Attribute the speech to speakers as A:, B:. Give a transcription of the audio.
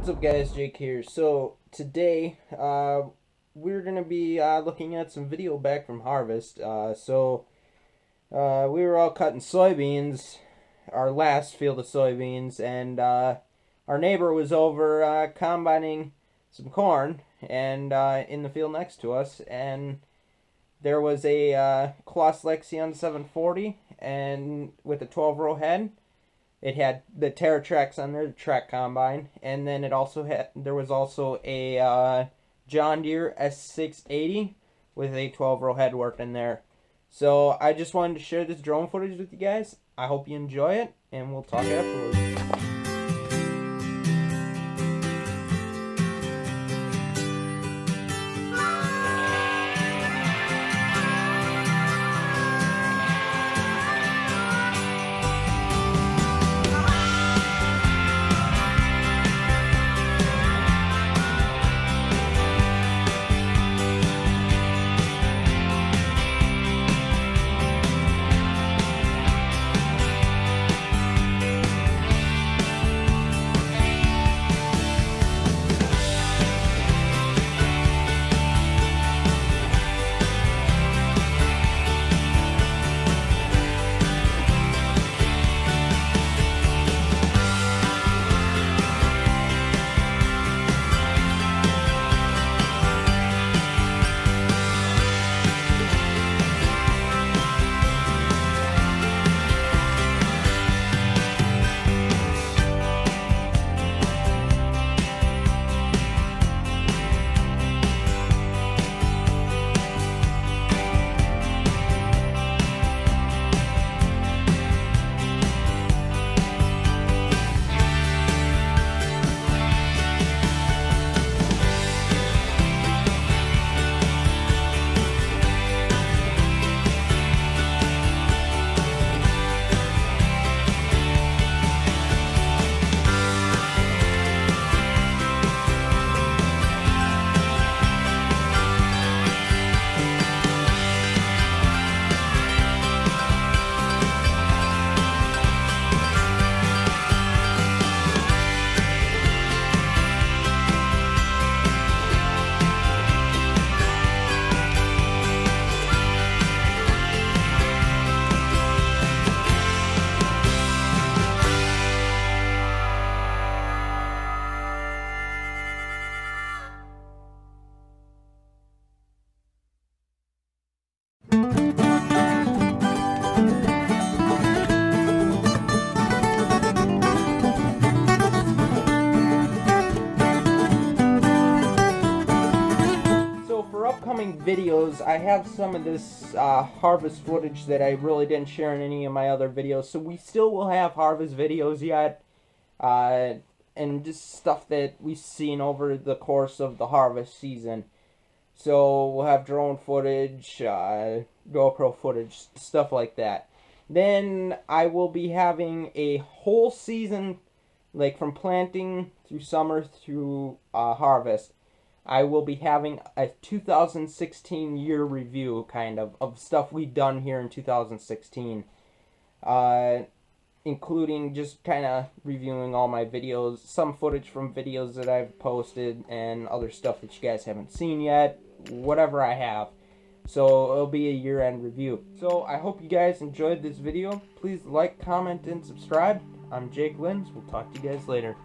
A: What's up guys, Jake here. So today uh, we're going to be uh, looking at some video back from Harvest. Uh, so uh, we were all cutting soybeans, our last field of soybeans, and uh, our neighbor was over uh, combining some corn and in the field next to us and there was a uh, Claas Lexion 740 and with a 12 row head it had the Terra Trac on there, the track combine, and then it also had there was also a uh, John Deere S680 with a 12 row head work in there. So I just wanted to share this drone footage with you guys. I hope you enjoy it, and we'll talk afterwards. Upcoming videos, I have some of this uh, harvest footage that I really didn't share in any of my other videos. So we still will have harvest videos yet. Uh, and just stuff that we've seen over the course of the harvest season. So we'll have drone footage, uh, GoPro footage, stuff like that. Then I will be having a whole season, like from planting through summer through uh, harvest I will be having a 2016 year review, kind of, of stuff we've done here in 2016. Uh, including just kind of reviewing all my videos, some footage from videos that I've posted, and other stuff that you guys haven't seen yet, whatever I have. So it'll be a year-end review. So I hope you guys enjoyed this video. Please like, comment, and subscribe. I'm Jake Lins. We'll talk to you guys later.